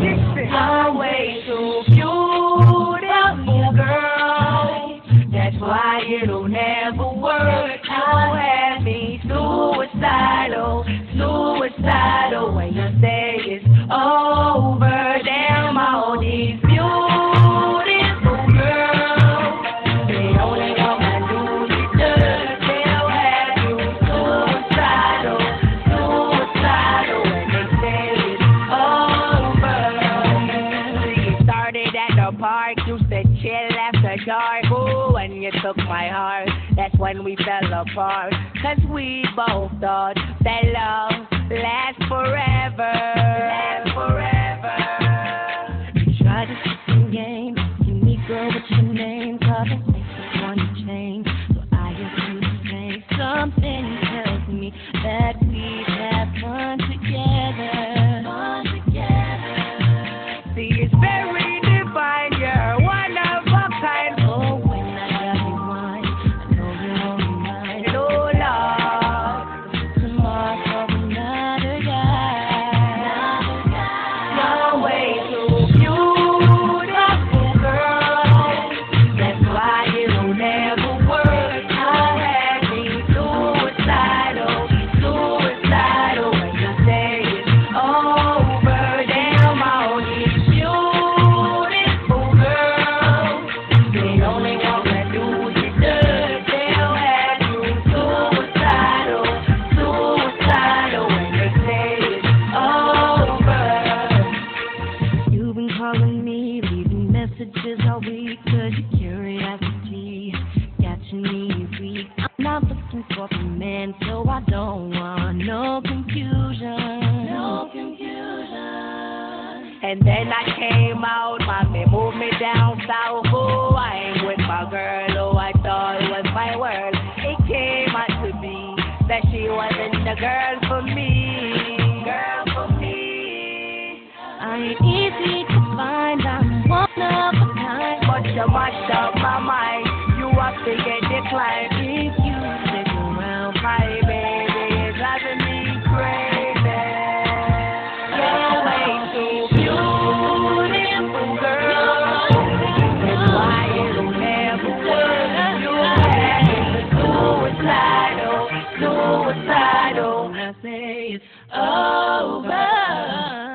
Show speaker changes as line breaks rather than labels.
Kingston. Beautiful, girl. That's why it'll never the park, used to chill after dark. Ooh, when you took my heart, that's when we fell apart. Cause we both thought that love lasts forever. Last forever.
You try to play some games. You need girl, what's your name? Cause it want to change. messages all week. Good curiosity got me weak. I'm not looking for a man, so I don't want no confusion. No confusion.
And then I came out, mommy moved me down south. Oh, I ain't with my girl, oh, I thought it was my world. It came out to be that she wasn't the girl for me. Girl for me.
I ain't
up my mind. You have to get declined
if you stick around,
my baby. Driving me crazy. You're way too beautiful, girl. Why you don't have a word. You're suicidal, suicidal. I
say it's over.